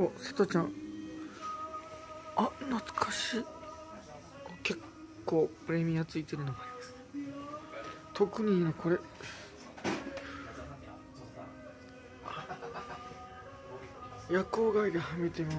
お瀬戸ちゃん。あ懐かしい。結構プレミアついてるのもあります。特にいいのこれ。夜光街ではめてます。